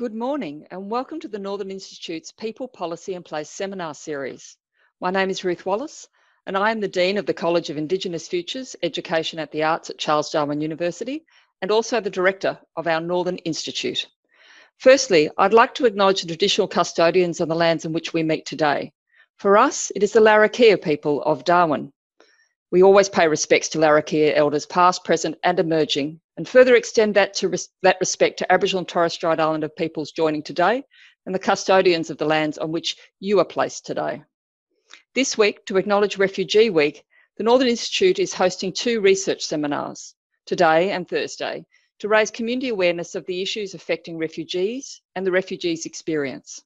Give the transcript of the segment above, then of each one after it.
Good morning and welcome to the Northern Institute's People, Policy and Place seminar series. My name is Ruth Wallace and I am the Dean of the College of Indigenous Futures, Education at the Arts at Charles Darwin University and also the Director of our Northern Institute. Firstly, I'd like to acknowledge the traditional custodians on the lands in which we meet today. For us, it is the Larrakia people of Darwin. We always pay respects to Larrakia elders past, present and emerging and further extend that, to res that respect to Aboriginal and Torres Strait Islander peoples joining today and the custodians of the lands on which you are placed today. This week, to acknowledge Refugee Week, the Northern Institute is hosting two research seminars, today and Thursday, to raise community awareness of the issues affecting refugees and the refugees' experience.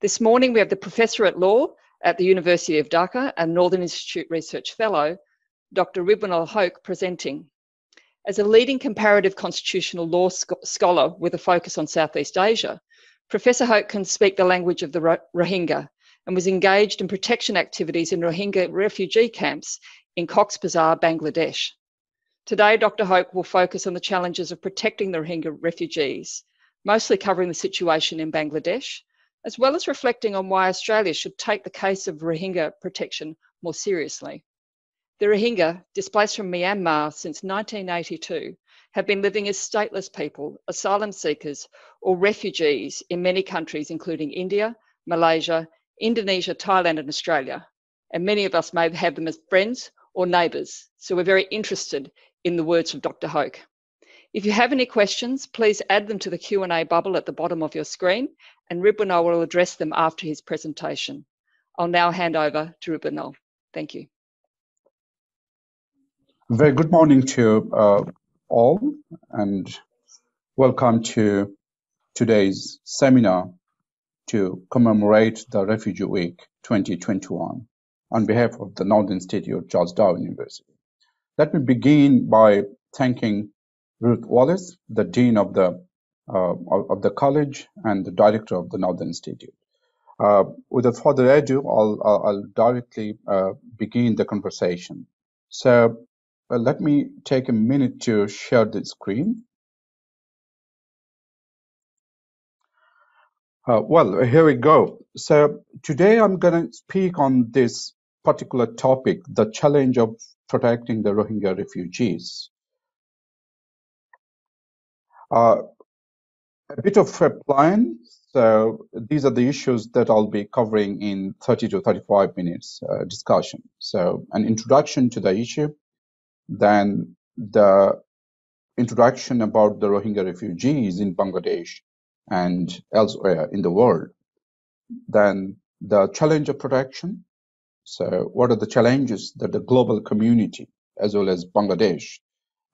This morning, we have the Professor at Law at the University of Dhaka and Northern Institute Research Fellow, Dr. Ridwanul Hoque, presenting. As a leading comparative constitutional law sc scholar with a focus on Southeast Asia, Professor Hoque can speak the language of the Rohingya and was engaged in protection activities in Rohingya refugee camps in Cox's Bazar, Bangladesh. Today, Dr. Hoque will focus on the challenges of protecting the Rohingya refugees, mostly covering the situation in Bangladesh, as well as reflecting on why Australia should take the case of Rohingya protection more seriously. The Rohingya, displaced from Myanmar since 1982, have been living as stateless people, asylum seekers, or refugees in many countries, including India, Malaysia, Indonesia, Thailand, and Australia. And many of us may have them as friends or neighbours. So we're very interested in the words of Dr. Hoque. If you have any questions, please add them to the Q&A bubble at the bottom of your screen, and Ridwanul will address them after his presentation. I'll now hand over to Ridwanul. Thank you. Very good morning to uh, all and welcome to today's seminar to commemorate the Refugee Week 2021 on behalf of the Northern Institute Charles Darwin University. Let me begin by thanking Ruth Wallace, the Dean of the of the college and the Director of the Northern Institute. Uh, without further ado, I'll, I'll directly uh, begin the conversation. So let me take a minute to share the screen. Uh, well, here we go. So today I'm going to speak on this particular topic, the challenge of protecting the Rohingya refugees. Uh, a bit of a plan. So these are the issues that I'll be covering in 30 to 35 minutes uh, discussion. So an introduction to the issue, then the introduction about the Rohingya refugees in Bangladesh and elsewhere in the world. Then the challenge of protection. So what are the challenges that the global community, as well as Bangladesh,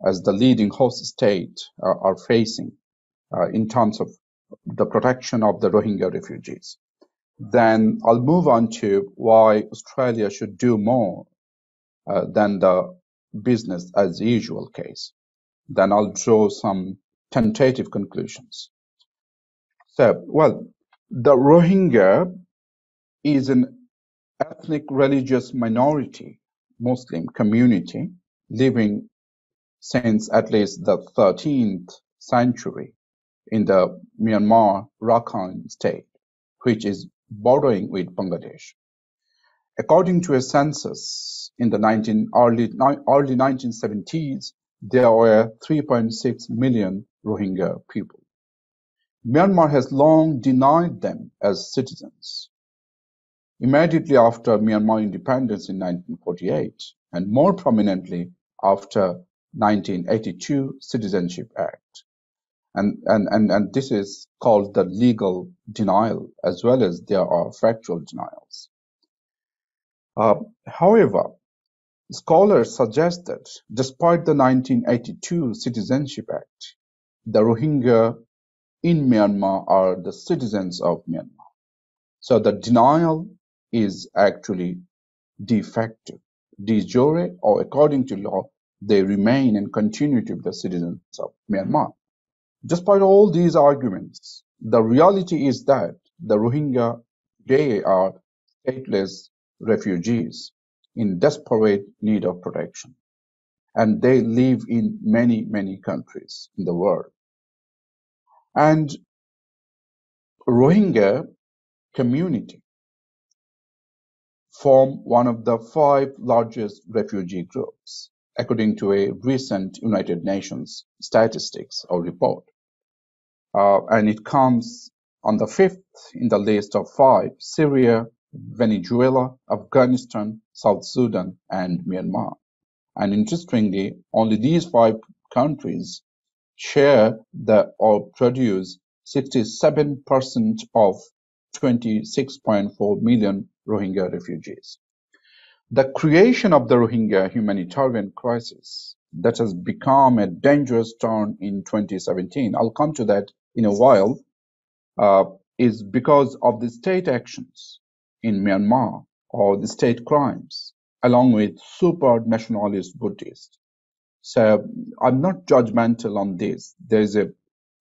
as the leading host state, uh, are facing in terms of the protection of the Rohingya refugees? Then I'll move on to why Australia should do more uh, than the business as usual case. Then I'll draw some tentative conclusions. So, well, the Rohingya is an ethnic religious minority Muslim community living since at least the 13th century in the Myanmar Rakhine state, which is bordering with Bangladesh. According to a census in the 19, early, early 1970s, there were 3.6 million Rohingya people. Myanmar has long denied them as citizens. Immediately after Myanmar independence in 1948, and more prominently after 1982 Citizenship Act. And, and, and, and this is called the legal denial as well as there are factual denials. Uh, however, scholars suggest that despite the 1982 Citizenship Act, the Rohingya in Myanmar are the citizens of Myanmar. So the denial is actually de facto, de jure, or according to law, they remain and continue to be the citizens of Myanmar. Despite all these arguments, the reality is that the Rohingya, they are stateless refugees in desperate need of protection. And they live in many, many countries in the world. And Rohingya community form one of the five largest refugee groups, according to a recent United Nations statistics or report. Uh, and it comes on the fifth in the list of five Syria, Venezuela, Afghanistan, South Sudan, and Myanmar. And interestingly, only these five countries share the or produce 67% of 26.4 million Rohingya refugees. The creation of the Rohingya humanitarian crisis that has become a dangerous turn in 2017, I'll come to that in a while, uh, is because of the state actions in Myanmar or the state crimes, along with super nationalist Buddhists. So I'm not judgmental on this. There's a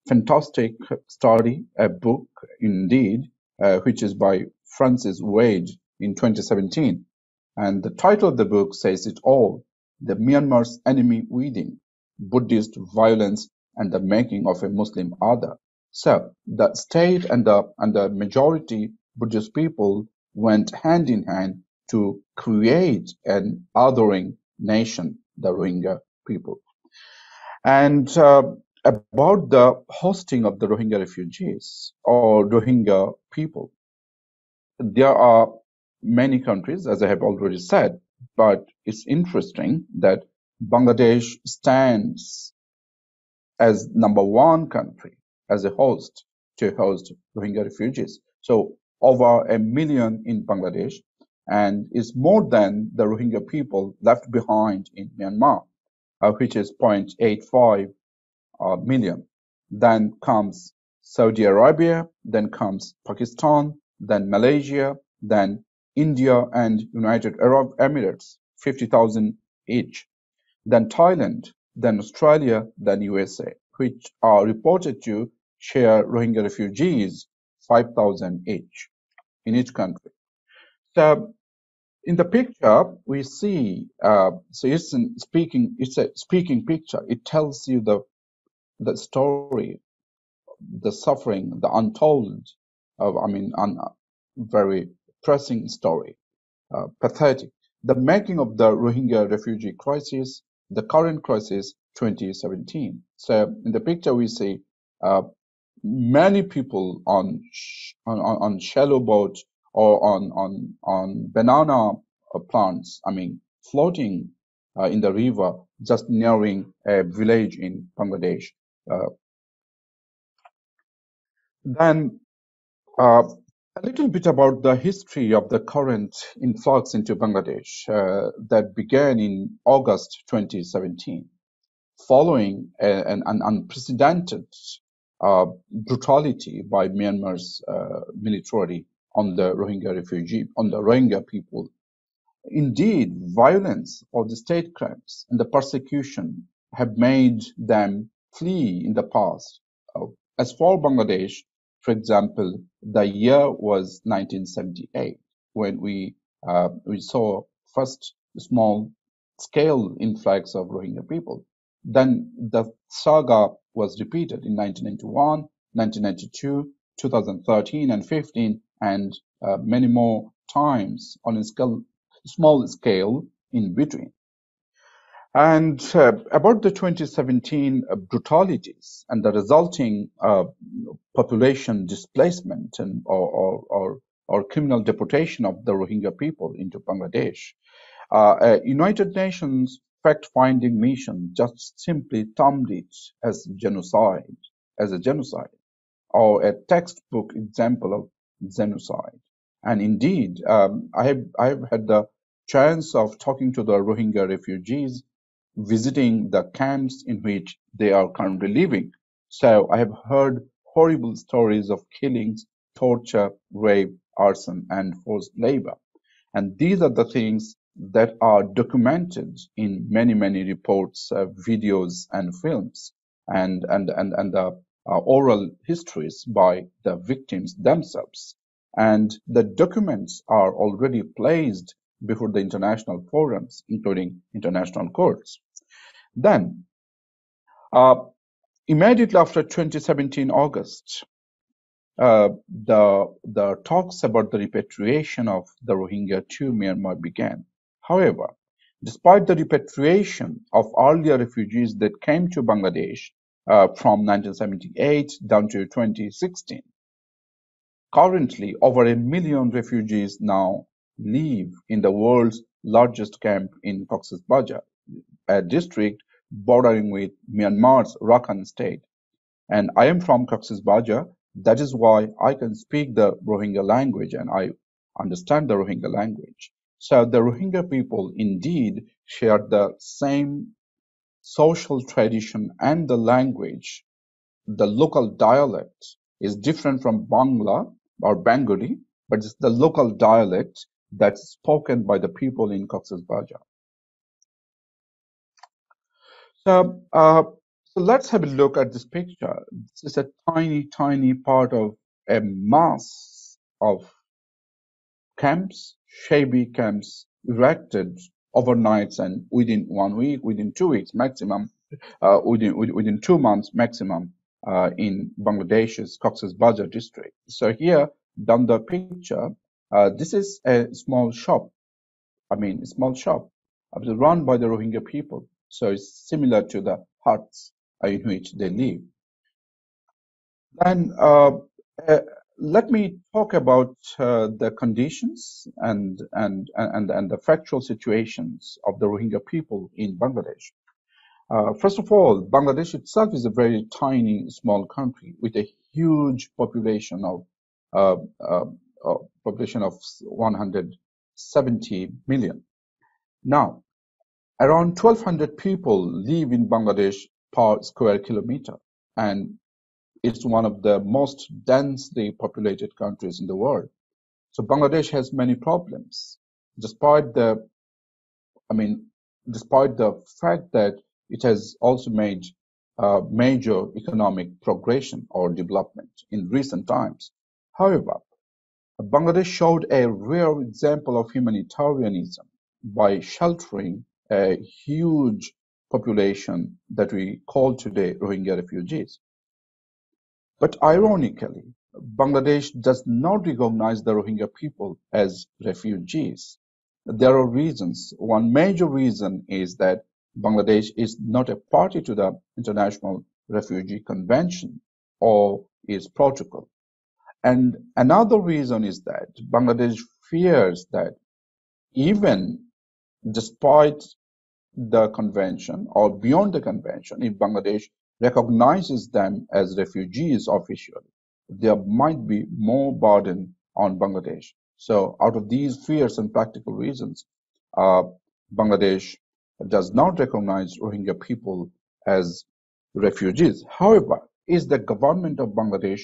fantastic study, a book indeed, uh, which is by Francis Wade in 2017. And the title of the book says it all The Myanmar's Enemy Within Buddhist Violence and the Making of a Muslim Other. So the state and the, and the majority Buddhist people went hand in hand to create an othering nation, the Rohingya people. And uh, about the hosting of the Rohingya refugees or Rohingya people, there are many countries, as I have already said, but it's interesting that Bangladesh stands as number one country as a host to host Rohingya refugees. So over a million in Bangladesh and is more than the Rohingya people left behind in Myanmar, uh, which is 0.85 uh, million. Then comes Saudi Arabia, then comes Pakistan, then Malaysia, then India and United Arab Emirates, 50,000 each. Then Thailand, then Australia, then USA, which are reported to share Rohingya refugees 5,000 each in each country. So in the picture we see, uh, so it's speaking, it's a speaking picture. It tells you the the story, the suffering, the untold, of, I mean, un, very pressing story, uh, pathetic. The making of the Rohingya refugee crisis, the current crisis, 2017. So in the picture we see uh, many people on, on on shallow boat or on on on banana plants. I mean, floating uh, in the river, just nearing a village in Bangladesh. Uh, then uh, a little bit about the history of the current influx into Bangladesh uh, that began in August 2017, following a, an, an, unprecedented uh, brutality by Myanmar's uh, military on the Rohingya refugee, on the Rohingya people. Indeed, violence or the state crimes and the persecution have made them flee in the past. Uh, as for Bangladesh, for example, the year was 1978 when we uh, we saw first small scale influx of Rohingya people. Then the saga was repeated in 1991, 1992, 2013, and 15, and uh, many more times on a scale, small scale in between. And uh, about the 2017 uh, brutalities and the resulting uh, population displacement and or, or, or, or, criminal deportation of the Rohingya people into Bangladesh, uh, a United Nations fact-finding mission just simply termed it as genocide, as a genocide, or a textbook example of genocide. And indeed, um, I have I have had the chance of talking to the Rohingya refugees visiting the camps in which they are currently living. So I have heard horrible stories of killings, torture, rape, arson, and forced labor. And these are the things that are documented in many, many reports, uh, videos, and films, and, and, and, and the uh, oral histories by the victims themselves. And the documents are already placed before the international forums, including international courts. Then, uh, immediately after 2017 August, uh, the, the talks about the repatriation of the Rohingya to Myanmar began. However, despite the repatriation of earlier refugees that came to Bangladesh uh, from 1978 down to 2016, currently over a million refugees now live in the world's largest camp in Cox's Bazar, a district bordering with Myanmar's Rakhine state. And I am from Cox's Bazar. That is why I can speak the Rohingya language and I understand the Rohingya language. So the Rohingya people indeed share the same social tradition and the language. The local dialect is different from Bangla or Bengali, but it's the local dialect that's spoken by the people in Cox's Bazar. So, uh, so let's have a look at this picture. This is a tiny, tiny part of a mass of camps, shabby camps erected overnights and within one week, within two weeks maximum, uh, within, within two months maximum uh, in Bangladesh's Cox's Bazar district. So here, down the picture, uh, this is a small shop. I mean, a small shop uh, run by the Rohingya people. So it's similar to the huts in which they live. Then uh, uh, let me talk about uh, the conditions and, and, and, and the factual situations of the Rohingya people in Bangladesh. Uh, first of all, Bangladesh itself is a very tiny, small country with a huge population of uh, uh, population of 170 million. Now, around 1,200 people live in Bangladesh per square kilometer, and it's one of the most densely populated countries in the world. So Bangladesh has many problems, despite the, I mean, despite the fact that it has also made uh, major economic progression or development in recent times. However, Bangladesh showed a rare example of humanitarianism by sheltering a huge population that we call today Rohingya refugees. But ironically, Bangladesh does not recognize the Rohingya people as refugees. There are reasons. One major reason is that Bangladesh is not a party to the International Refugee Convention or its protocol. And another reason is that Bangladesh fears that even despite the convention or beyond the convention, if Bangladesh recognizes them as refugees officially, there might be more burden on Bangladesh. So out of these fears and practical reasons, uh, Bangladesh does not recognize Rohingya people as refugees. However, is the government of Bangladesh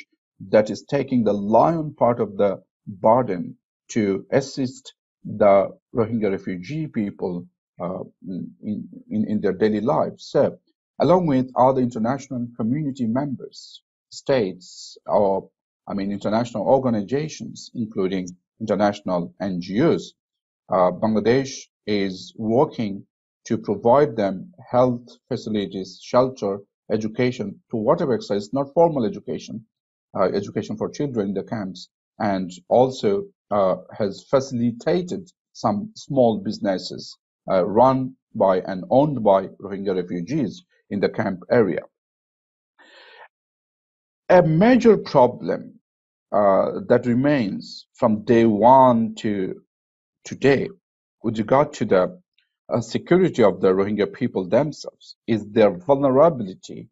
that is taking the lion part of the burden to assist the Rohingya refugee people uh, in, in, their daily lives. So, along with other international community members, states, or I mean international organizations, including international NGOs, uh, Bangladesh is working to provide them health facilities, shelter, education to whatever extent, not formal education, uh, education for children in the camps, and also uh, has facilitated some small businesses run by and owned by Rohingya refugees in the camp area. A major problem uh, that remains from day one to today with regard to the uh, security of the Rohingya people themselves is their vulnerability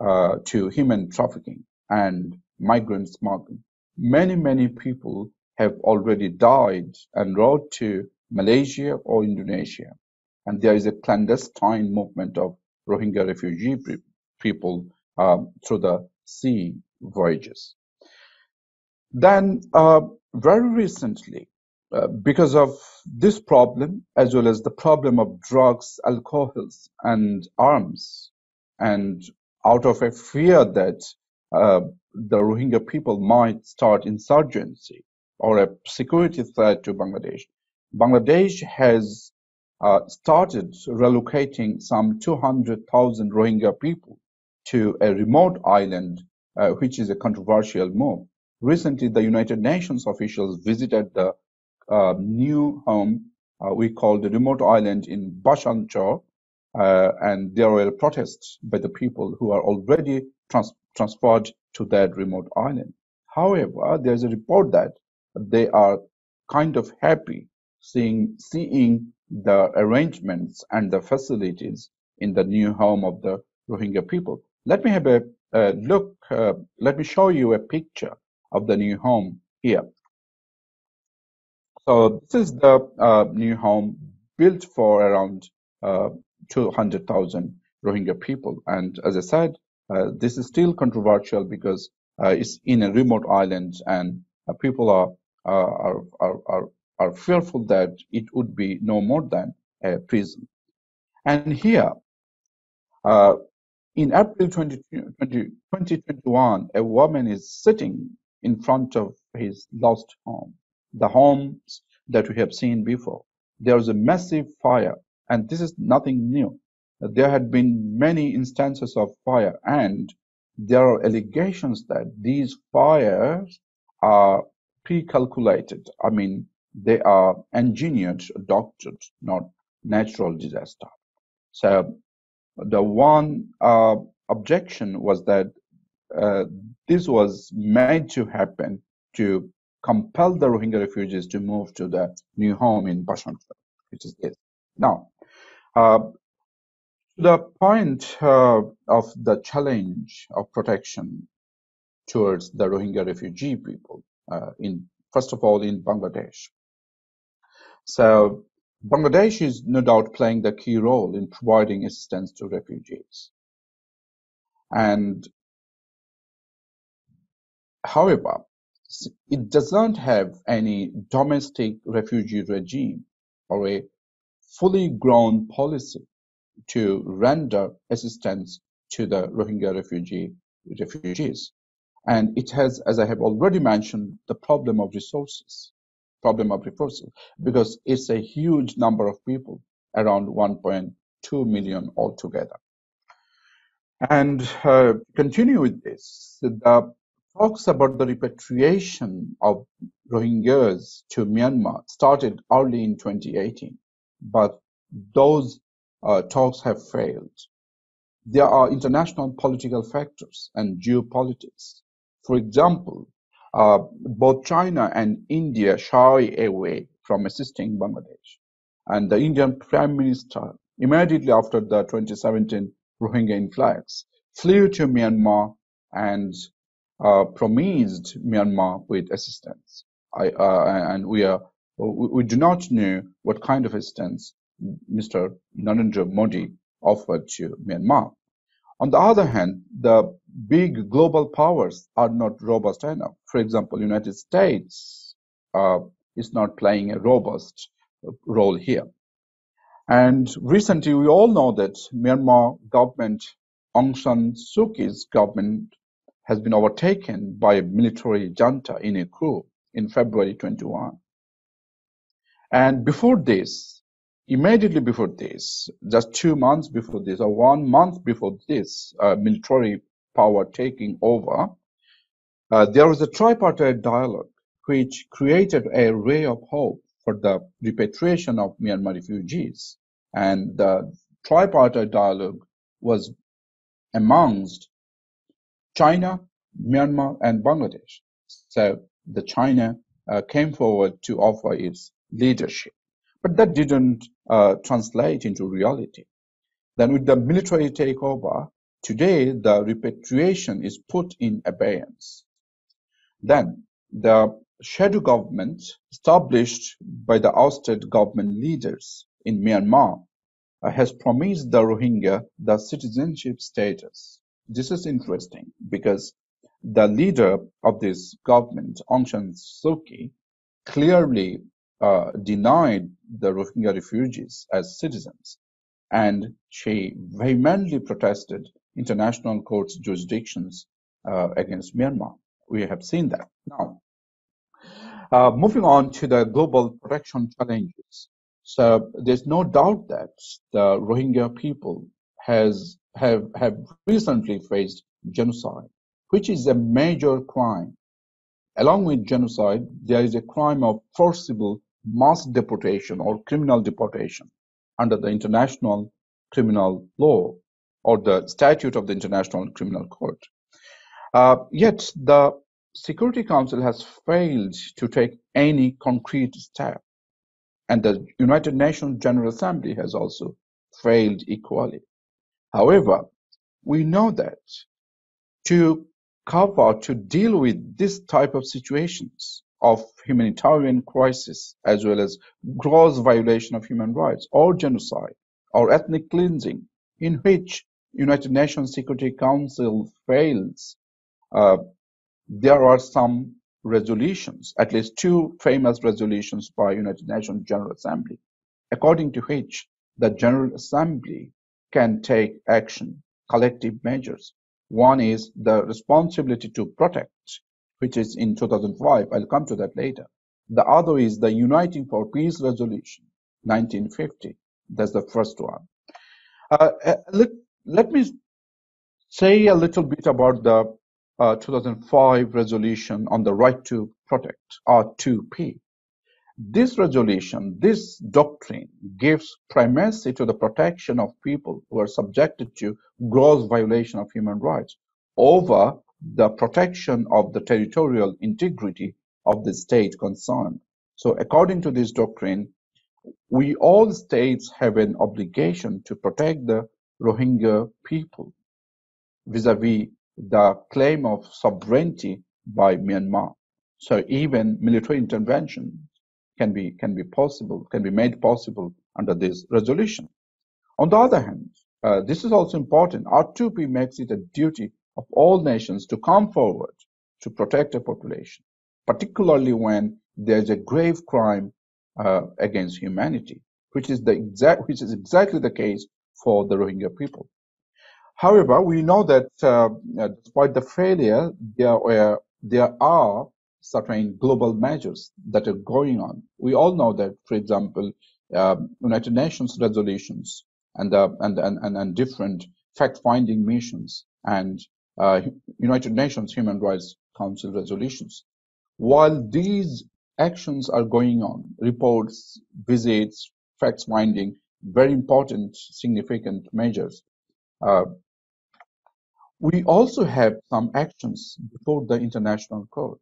uh, to human trafficking and migrant smuggling. Many, many people have already died en route to Malaysia or Indonesia. And there is a clandestine movement of Rohingya refugee people um, through the sea voyages. Then, uh, very recently, uh, because of this problem, as well as the problem of drugs, alcohols, and arms, and out of a fear that uh, the Rohingya people might start insurgency or a security threat to Bangladesh, Bangladesh has uh, started relocating some 200,000 Rohingya people to a remote island, uh, which is a controversial move. recently the United Nations officials visited the uh, new home uh, we call the remote island in Bhasan Char, uh, and there were protests by the people who are already trans transferred to that remote island. However, there's a report that they are kind of happy seeing seeing the arrangements and the facilities in the new home of the Rohingya people. Let me have a look. Uh, let me show you a picture of the new home here. So this is the uh, new home built for around uh, 200,000 Rohingya people. And as I said, uh, this is still controversial because uh, it's in a remote island and people are, are, are, are, are fearful that it would be no more than a prison. And here, uh, in April 20, 2021, a woman is sitting in front of his lost home the homes that we have seen before. There was a massive fire, and this is nothing new. There had been many instances of fire, and there are allegations that these fires are pre-calculated. I mean, they are engineered, doctored, not natural disaster. So the one uh, objection was that uh, this was made to happen to compel the Rohingya refugees to move to the new home in Bhasan, which is this. Now, uh, the point uh, of the challenge of protection towards the Rohingya refugee people uh, in first of all in Bangladesh. So Bangladesh is no doubt playing the key role in providing assistance to refugees. And however, it doesn't have any domestic refugee regime or a fully grown policy to render assistance to the Rohingya refugee refugees. And it has, as I have already mentioned, the problem of resources, problem of resources, because it's a huge number of people, around 1.2 million altogether. And uh, continue with this, the talks about the repatriation of Rohingyas to Myanmar started early in 2018, but those uh, talks have failed. There are international political factors and geopolitics. For example, both China and India shy away from assisting Bangladesh. And the Indian Prime Minister, immediately after the 2017 Rohingya influx, flew to Myanmar and uh, promised Myanmar with assistance. I, uh, and we are we do not know what kind of assistance Mr. Narendra Modi offered to Myanmar. On the other hand, the big global powers are not robust enough. For example, United States uh, is not playing a robust role here. And recently, we all know that Myanmar government, Aung San Suu Kyi's government has been overtaken by a military junta in a coup in February 21. And before this, immediately before this, just two months before this, or one month before this uh, military power taking over, uh, there was a tripartite dialogue which created a ray of hope for the repatriation of Myanmar refugees. And the tripartite dialogue was amongst China, Myanmar, and Bangladesh. So the China uh, came forward to offer its leadership, but that didn't uh, translate into reality. Then with the military takeover, today the repatriation is put in abeyance. Then the shadow government established by the ousted government leaders in Myanmar uh, has promised the Rohingya the citizenship status this is interesting because the leader of this government, Aung San Suu Kyi, clearly uh, denied the Rohingya refugees as citizens, and she vehemently protested international courts' jurisdictions uh, against Myanmar. We have seen that. Now, uh, moving on to the global protection challenges. So there's no doubt that the Rohingya people has have, have recently faced genocide, which is a major crime along with genocide, there is a crime of forcible mass deportation or criminal deportation under the international criminal law or the statute of the International Criminal Court. Uh, yet the Security Council has failed to take any concrete step, and the United Nations General Assembly has also failed equally. However, we know that to cover, to deal with this type of situations of humanitarian crisis, as well as gross violation of human rights or genocide or ethnic cleansing, in which United Nations Security Council fails, uh, there are some resolutions, at least two famous resolutions by United Nations General Assembly, according to which the General Assembly can take action, collective measures. One is the responsibility to protect, which is in 2005. I'll come to that later. The other is the Uniting for Peace Resolution, 1950. That's the first one. Uh, uh, let, let me say a little bit about the uh, 2005 resolution on the right to protect, R2P. This resolution, this doctrine gives primacy to the protection of people who are subjected to gross violation of human rights over the protection of the territorial integrity of the state concerned. So according to this doctrine, we all states have an obligation to protect the Rohingya people vis-a-vis the claim of sovereignty by Myanmar. So even military intervention can be can be possible, can be made possible under this resolution. On the other hand, uh, this is also important. R2P makes it a duty of all nations to come forward to protect a population, particularly when there is a grave crime uh, against humanity, which is the exact which is exactly the case for the Rohingya people. However, we know that uh, uh, despite the failure, there, were, there are certain global measures that are going on. We all know that, for example, um, United Nations resolutions and, uh, and, and, and, different fact-finding missions and uh, United Nations Human Rights Council resolutions. While these actions are going on, reports, visits, fact-finding, very important, significant measures, uh, we also have some actions before the international courts.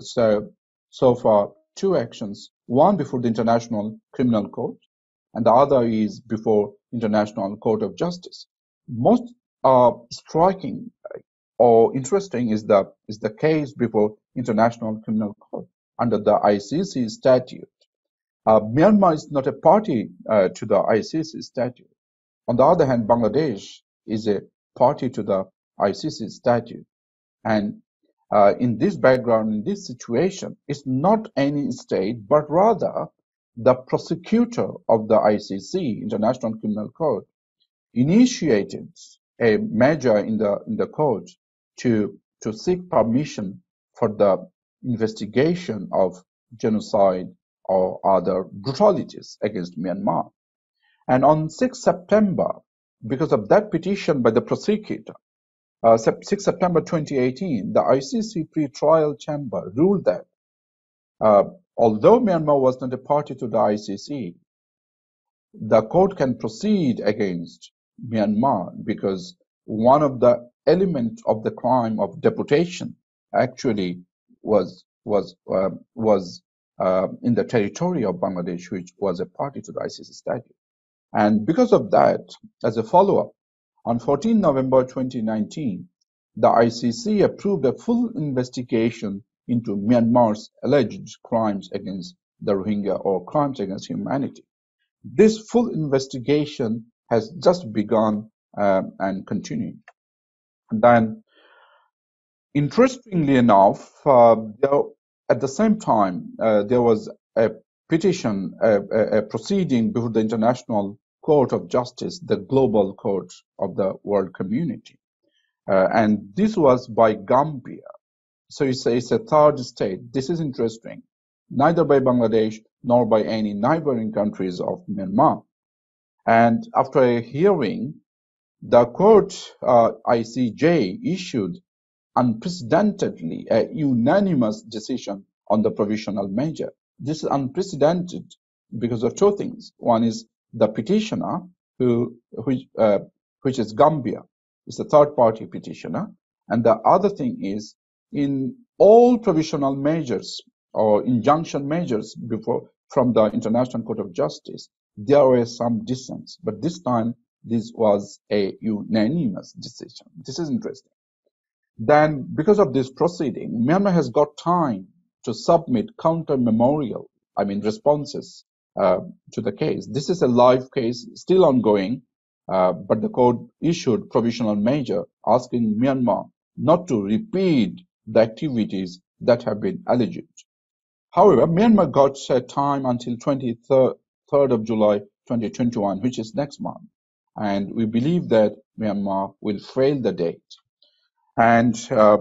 So, so far, two actions, one before the International Criminal Court, and the other is before International Court of Justice. Most uh, striking or interesting is the is the case before International Criminal Court under the ICC statute. Uh, Myanmar is not a party uh, to the ICC statute. On the other hand, Bangladesh is a party to the ICC statute. And uh, in this background, in this situation, it's not any state, but rather the prosecutor of the ICC, International Criminal Court, initiated a measure in the in the court to to seek permission for the investigation of genocide or other brutalities against Myanmar. And on 6 September, because of that petition by the prosecutor, uh, 6 September 2018, the ICC pre-trial chamber ruled that uh, although Myanmar was not a party to the ICC, the court can proceed against Myanmar because one of the elements of the crime of deportation actually was was uh, was uh, in the territory of Bangladesh, which was a party to the ICC statute. And because of that, as a follow-up, on 14 November 2019, the ICC approved a full investigation into Myanmar's alleged crimes against the Rohingya or crimes against humanity. This full investigation has just begun uh, and continuing. And then, interestingly enough, uh, there, at the same time, uh, there was a petition, a, a, a proceeding before the International court of justice, the global court of the world community. Uh, and this was by Gambia. So it's a, it's a third state. This is interesting. Neither by Bangladesh nor by any neighboring countries of Myanmar. And after a hearing, the court uh, ICJ issued unprecedentedly a unanimous decision on the provisional measure. This is unprecedented because of two things. One is the petitioner, who which, uh, which is Gambia, is a third party petitioner, and the other thing is in all provisional measures or injunction measures before from the International Court of Justice, there were some dissents, but this time this was a unanimous decision. This is interesting. Then, because of this proceeding, Myanmar has got time to submit counter memorial, I mean, responses uh, to the case. This is a live case, still ongoing, uh, but the court issued provisional measure asking Myanmar not to repeat the activities that have been alleged. However, Myanmar got uh, time until 23rd of July 2021, which is next month, and we believe that Myanmar will fail the date. And uh,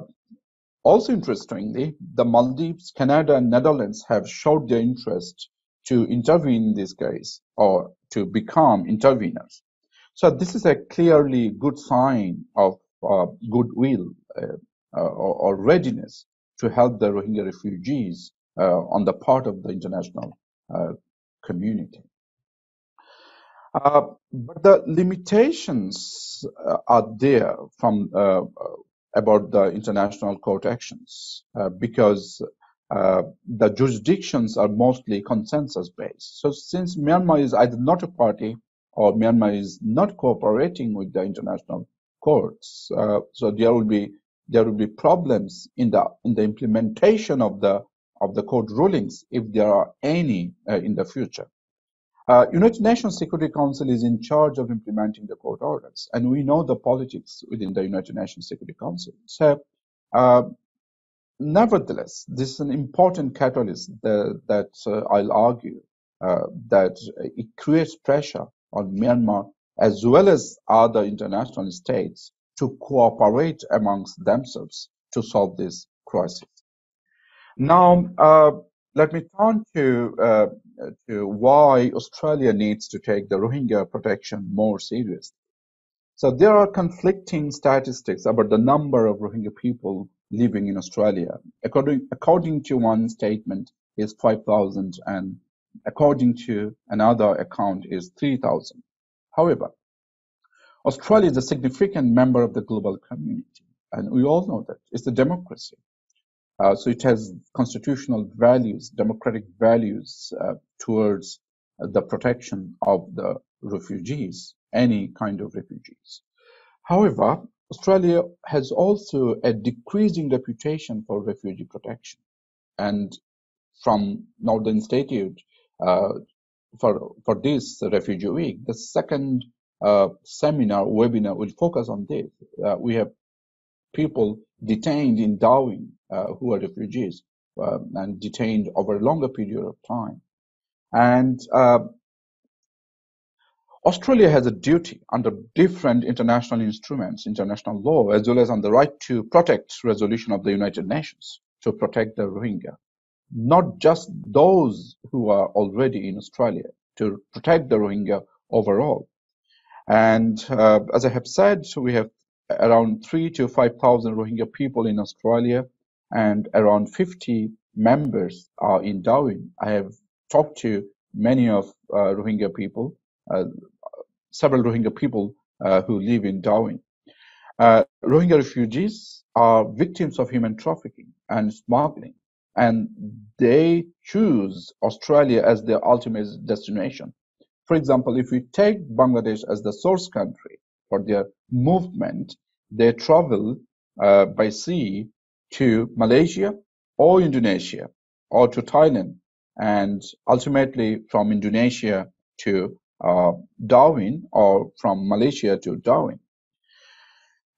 also interestingly, the Maldives, Canada, and Netherlands have showed their interest to intervene in this case or to become interveners. So this is a clearly good sign of uh, goodwill uh, uh, or, or, readiness to help the Rohingya refugees uh, on the part of the international uh, community. Uh, but the limitations are there from about the international court actions uh, because uh, the jurisdictions are mostly consensus based. So since Myanmar is either not a party or Myanmar is not cooperating with the international courts, uh, so there will be there will be problems in the in the implementation of the of the court rulings if there are any uh, in the future. Uh, United Nations Security Council is in charge of implementing the court orders, and we know the politics within the United Nations Security Council. So, uh, nevertheless, this is an important catalyst that, that uh, I'll argue uh, that it creates pressure on Myanmar as well as other international states to cooperate amongst themselves to solve this crisis. Now, uh, let me turn to uh, to why Australia needs to take the Rohingya protection more seriously. So there are conflicting statistics about the number of Rohingya people living in Australia. According, according to one statement is 5,000 and according to another account is 3,000. However, Australia is a significant member of the global community and we all know that it's a democracy. Uh, so it has constitutional values, democratic values uh, towards the protection of the refugees, any kind of refugees. However, Australia has also a decreasing reputation for refugee protection. And from Northern Institute uh, for, for this Refugee Week, the second uh, seminar webinar will focus on this. Uh, we have people detained in Darwin uh, who are refugees uh, and detained over a longer period of time. And uh, Australia has a duty under different international instruments, international law, as well as on the right to protect resolution of the United Nations to protect the Rohingya. Not just those who are already in Australia, to protect the Rohingya overall. And uh, as I have said, we have around three to 5,000 Rohingya people in Australia and around 50 members are in Darwin. I have talked to many of uh, Rohingya people, uh, several Rohingya people uh, who live in Darwin. Uh, Rohingya refugees are victims of human trafficking and smuggling, and they choose Australia as their ultimate destination. For example, if we take Bangladesh as the source country for their movement, they travel uh, by sea to Malaysia or Indonesia or to Thailand and ultimately from Indonesia to uh, Darwin or from Malaysia to Darwin.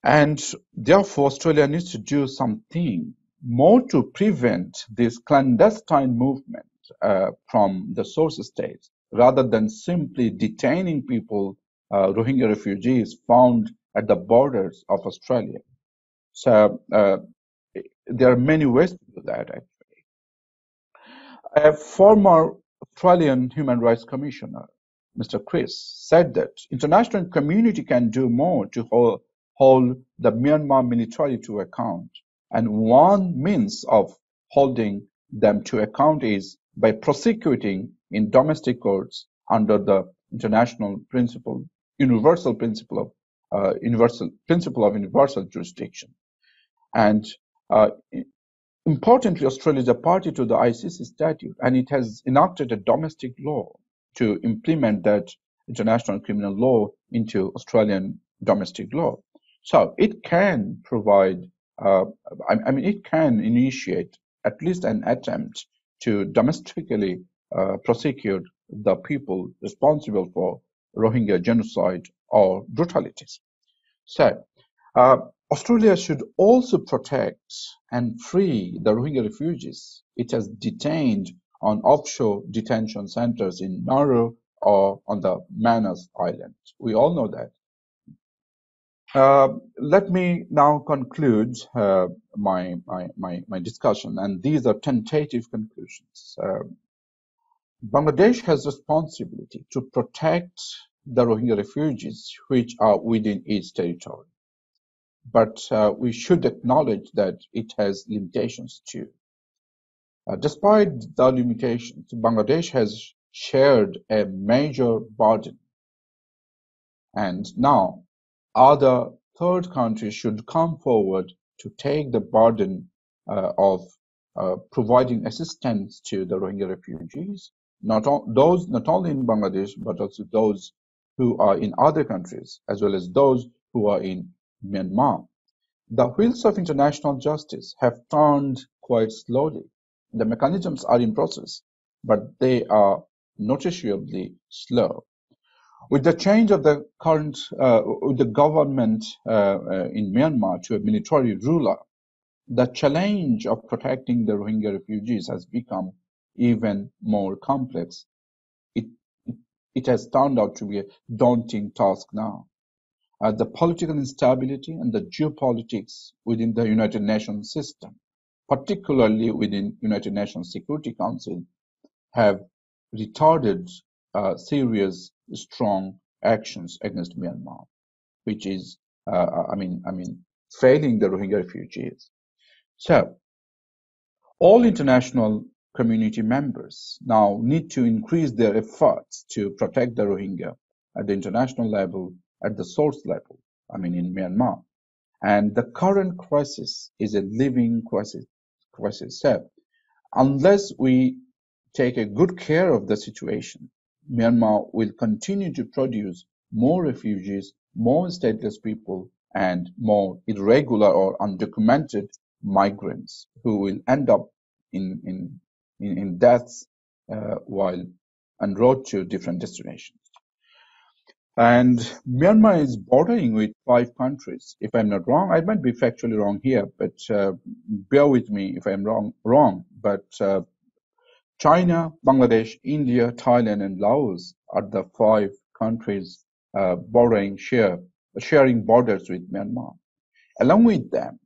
And therefore, Australia needs to do something more to prevent this clandestine movement uh, from the source states rather than simply detaining people, Rohingya refugees found at the borders of Australia. So uh, there are many ways to do that, actually. A former Australian Human Rights Commissioner, Mr. Chris, said that international community can do more to hold, hold the Myanmar military to account And one means of holding them to account is by prosecuting in domestic courts under the international principle, universal principle of uh, universal principle of universal jurisdiction. And uh, importantly, Australia is a party to the ICC statute, and it has enacted a domestic law to implement that international criminal law into Australian domestic law. So it can provide, uh, I, I, mean, it can initiate at least an attempt to domestically uh, prosecute the people responsible for Rohingya genocide or brutalities. So, uh, Australia should also protect and free the Rohingya refugees it has detained on offshore detention centers in Nauru or on the Manus Island. We all know that. Uh, let me now conclude uh, my, my, my, my, discussion, and these are tentative conclusions. Uh, Bangladesh has responsibility to protect the Rohingya refugees which are within its territory. But uh, we should acknowledge that it has limitations too. Uh, despite the limitations, Bangladesh has shared a major burden. And now other third countries should come forward to take the burden uh, of uh, providing assistance to the Rohingya refugees, not those not only in Bangladesh but also those who are in other countries, as well as those who are in Myanmar. The wheels of international justice have turned quite slowly. The mechanisms are in process, but they are noticeably slow. With the change of the current, uh, the government uh, uh, in Myanmar to a military ruler, the challenge of protecting the Rohingya refugees has become even more complex. It, it, has turned out to be a daunting task now. Uh, the political instability and the geopolitics within the United Nations system, particularly within United Nations Security Council, have retarded uh, serious, strong actions against Myanmar, which is, uh, I mean, I mean, failing the Rohingya refugees. So, all international community members now need to increase their efforts to protect the Rohingya at the international level, at the source level, I mean, in Myanmar. And the current crisis is a living crisis. crisis. So, unless we take a good care of the situation, Myanmar will continue to produce more refugees, more stateless people, and more irregular or undocumented migrants who will end up in, in, in, in deaths uh, while en route to different destinations. And Myanmar is bordering with five countries. If I'm not wrong, I might be factually wrong here, but uh, bear with me if I'm wrong. Wrong, but uh, China, Bangladesh, India, Thailand, and Laos are the five countries uh, bordering share, sharing borders with Myanmar. Along with them,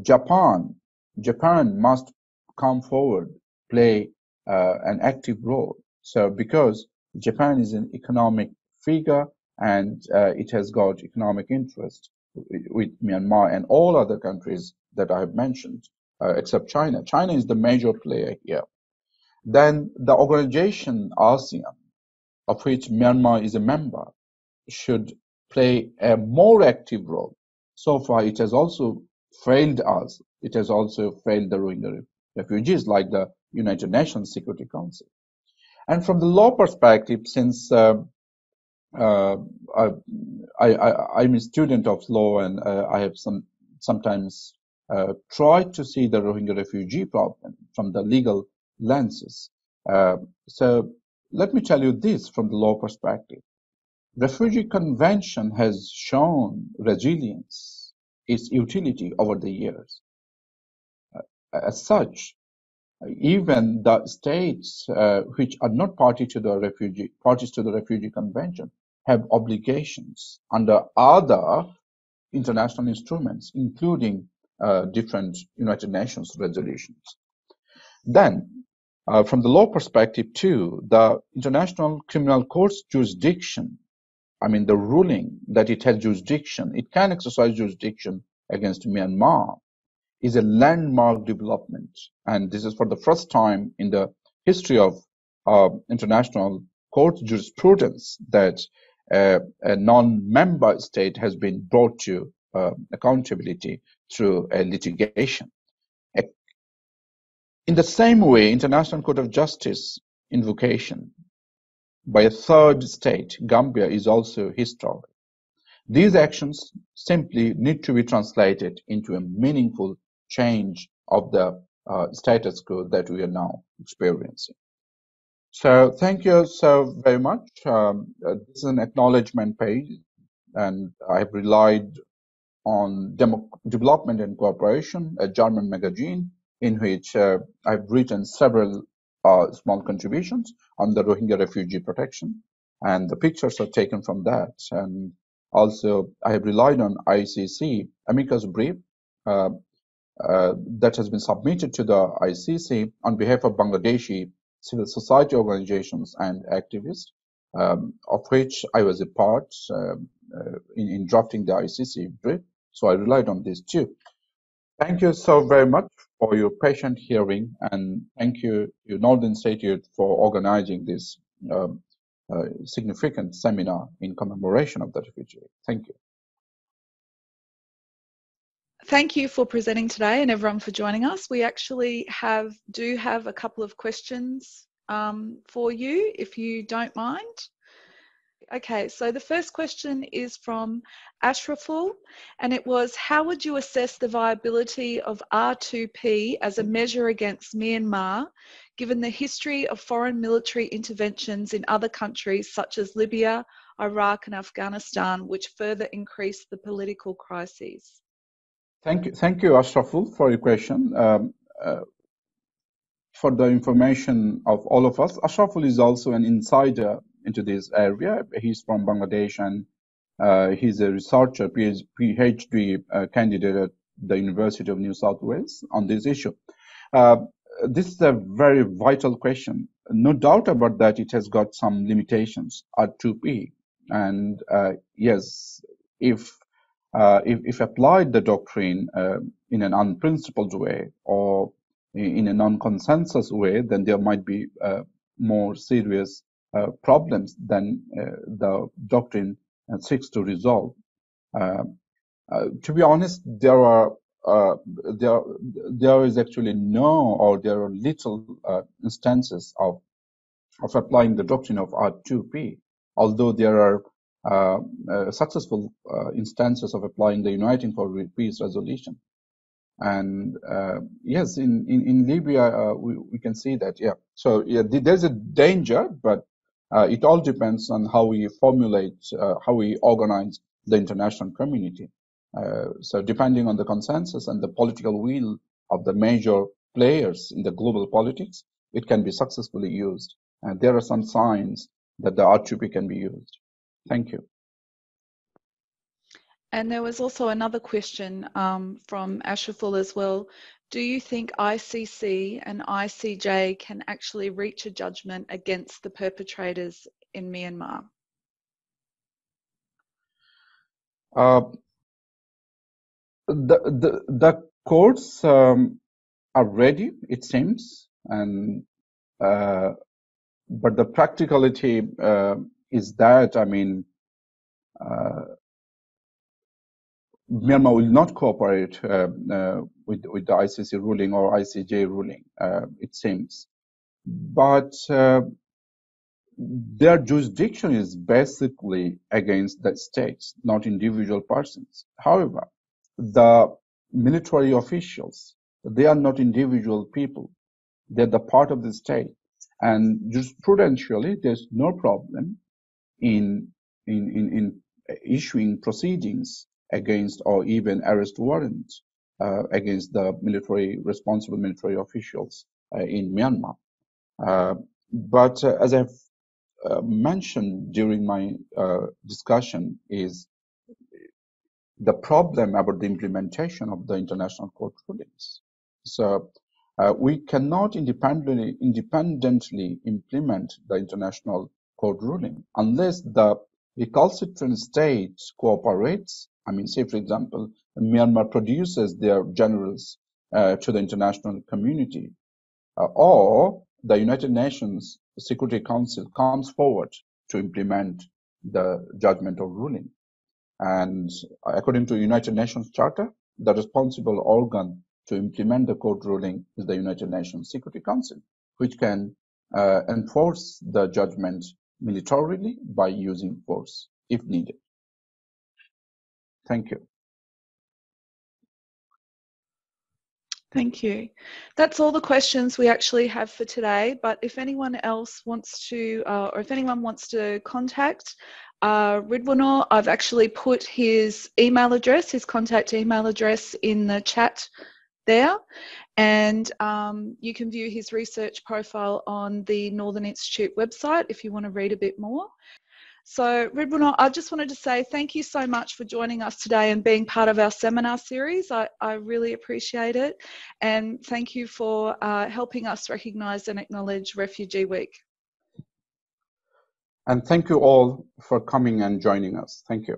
Japan, Japan must come forward, play uh, an active role. So because Japan is an economic figure and uh, it has got economic interest with Myanmar and all other countries that I have mentioned, uh, except China. China is the major player here then the organization ASEAN, of which Myanmar is a member, should play a more active role. So far, it has also failed us. It has also failed the Rohingya refugees, like the United Nations Security Council. And from the law perspective, since uh, uh, I, am a student of law and uh, I have some sometimes uh, tried to see the Rohingya refugee problem from the legal lenses. Uh, so let me tell you this from the law perspective. Refugee Convention has shown resilience, its utility over the years. Uh, as such, even the states uh, which are not party to the refugee parties to the refugee convention have obligations under other international instruments, including uh, different United Nations resolutions. Then uh, from the law perspective, too, the International Criminal Court's jurisdiction, I mean, the ruling that it has jurisdiction, it can exercise jurisdiction against Myanmar, is a landmark development. And this is for the first time in the history of uh, international court jurisprudence that uh, a non-member state has been brought to uh, accountability through a litigation. In the same way, International Court of Justice invocation by a third state, Gambia, is also historic. These actions simply need to be translated into a meaningful change of the uh, status quo that we are now experiencing. So thank you so very much. Um, uh, this is an acknowledgement page, and I have relied on Demo Development and Cooperation, a German magazine, in which uh, I've written several uh, small contributions on the Rohingya refugee protection, and the pictures are taken from that. And also, I have relied on ICC amicus brief uh, that has been submitted to the ICC on behalf of Bangladeshi civil society organizations and activists, um, of which I was a part um, uh, in, in, drafting the ICC brief. So I relied on this too. Thank you so very much for your patient hearing, and thank you to Northern Institute for organizing this um, uh, significant seminar in commemoration of the refugee. Thank you. Thank you for presenting today and everyone for joining us. We actually have do have a couple of questions um, for you, if you don't mind. Okay, so the first question is from Ashraful, and it was How would you assess the viability of R2P as a measure against Myanmar, given the history of foreign military interventions in other countries such as Libya, Iraq, and Afghanistan, which further increased the political crises? Thank you, thank you, Ashraful, for your question. Um, uh, for the information of all of us, Ashraful is also an insider into this area. He's from Bangladesh and uh, he's a researcher, PhD uh, candidate at the University of New South Wales on this issue. Uh, this is a very vital question. No doubt about that, it has got some limitations, R2P. And uh, yes, if if, if, applied the doctrine uh, in an unprincipled way or in a non-consensus way, then there might be uh, more serious uh, problems than uh, the doctrine seeks to resolve. to be honest, there are there there is actually no or there are little instances of of applying the doctrine of R2P, although there are uh, uh, Uh, uh, successful uh, instances of applying the Uniting for Peace resolution. And uh, yes, in, in, in Libya, we, we can see that, yeah. So yeah, there's a danger, but it all depends on how we formulate, how we organize the international community. Uh, so depending on the consensus and the political will of the major players in the global politics, it can be successfully used. And there are some signs that the R2P can be used. Thank you. And there was also another question um, from Ashraful as well. Do you think ICC and ICJ can actually reach a judgment against the perpetrators in Myanmar? Uh, the, the, the courts um, are ready, it seems, and uh, but the practicality uh, is that, I mean, uh, Myanmar will not cooperate uh, uh, with, with the ICC ruling or ICJ ruling, uh, it seems. But uh, their jurisdiction is basically against the states, not individual persons. However, the military officials, they are not individual people. They're the part of the state. And jurisprudentially, there's no problem in, in, in, in issuing proceedings against or even arrest warrants uh, against the military responsible military officials uh, in Myanmar. Uh, but uh, as I've uh, mentioned during my uh, discussion is the problem about the implementation of the international court rulings. So we cannot independently, independently implement the international court ruling unless the recalcitrant state cooperates. I mean, say, for example, Myanmar produces their generals uh, to the international community, uh, or the United Nations Security Council comes forward to implement the judgment or ruling. And according to United Nations Charter, the responsible organ to implement the court ruling is the United Nations Security Council, which can uh, enforce the judgment militarily by using force if needed. Thank you. Thank you. That's all the questions we actually have for today. But if anyone else wants to, uh, or if anyone wants to contact uh, Ridwanul, I've actually put his email address, his contact email address in the chat there. And um, you can view his research profile on the Northern Institute website if you want to read a bit more. So, Ridwanul, I just wanted to say thank you so much for joining us today and being part of our seminar series. I, I really appreciate it. And thank you for uh, helping us recognise and acknowledge Refugee Week. And thank you all for coming and joining us. Thank you.